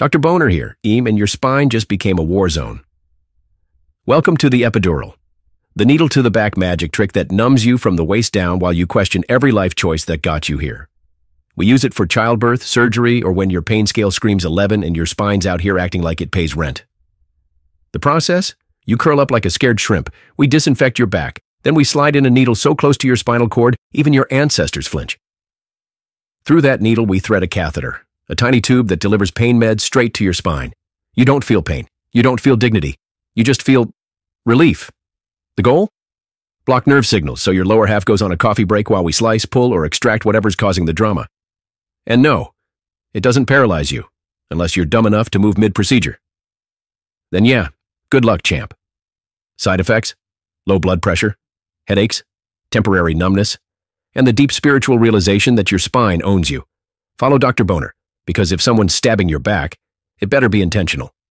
Dr. Boner here, Eam, and your spine just became a war zone. Welcome to the epidural, the needle to the back magic trick that numbs you from the waist down while you question every life choice that got you here. We use it for childbirth, surgery, or when your pain scale screams 11 and your spine's out here acting like it pays rent. The process? You curl up like a scared shrimp. We disinfect your back. Then we slide in a needle so close to your spinal cord, even your ancestors flinch. Through that needle, we thread a catheter, a tiny tube that delivers pain meds straight to your spine. You don't feel pain. You don't feel dignity. You just feel relief. The goal? Block nerve signals so your lower half goes on a coffee break while we slice, pull, or extract whatever's causing the drama. And no, it doesn't paralyze you, unless you're dumb enough to move mid-procedure. Then yeah, good luck, champ. Side effects? Low blood pressure, headaches, temporary numbness, and the deep spiritual realization that your spine owns you. Follow Dr. Boner, because if someone's stabbing your back, it better be intentional.